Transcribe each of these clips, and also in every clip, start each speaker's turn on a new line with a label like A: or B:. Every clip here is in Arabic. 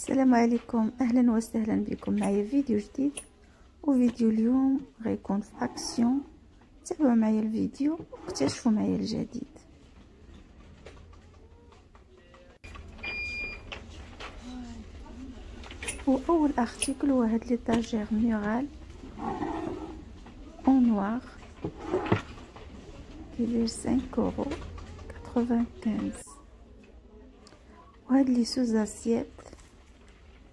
A: السلام عليكم اهلا وسهلا بكم معايا فيديو جديد وفيديو اليوم غيكون في اكسيون تابعوا معايا الفيديو واكتشفوا معايا الجديد واول ارتيكل هو هاد لي تاجير ميورال اون نوار كيدير 5 اورو 95 وهاد لي سوز اسيت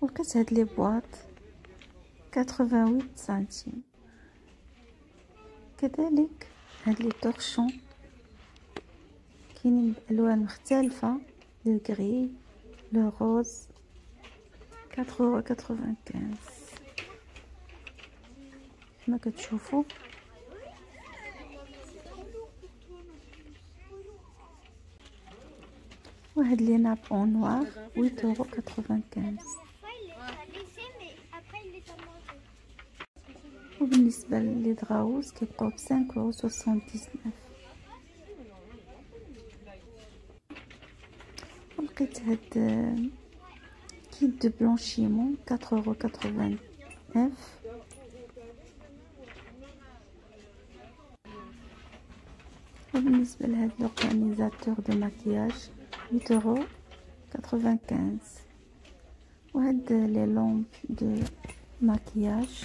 A: ولقيت هاد لي بواط 88 سنتيم كذلك هاد لي طورشون كاينين بالوان مختلفه لو غري لو روز 4.95 كما كتشوفوا وهاد لي ناب اون نوار 8.95 Ou bien qui est 5,79 5,79€. kit de blanchiment 4,89 Ou bien organisateur de maquillage 8,95 Ou bien les lampes de maquillage.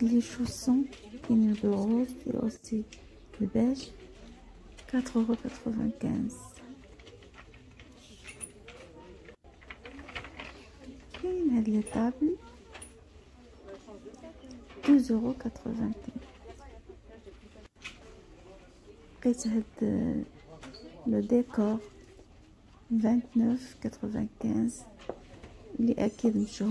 A: les chaussons, qui sont et aussi en beige, 4,95 euros. Et les table, 2,92 euros. le décor, 29,95 €, qui n'est action.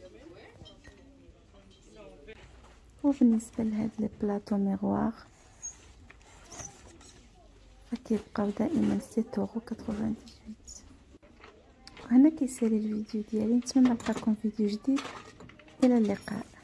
A: وبالنسبه لهاد لي بلاطو ميغوار فكيبقاو دائما 6.98 وهنا كيسالي الفيديو ديالي نتمنى نلقاكم فيديو جديد الى اللقاء